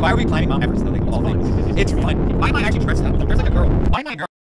Why are we climbing Mount Everest? Like, all things. It's fun. Why am I actually dressed up? There's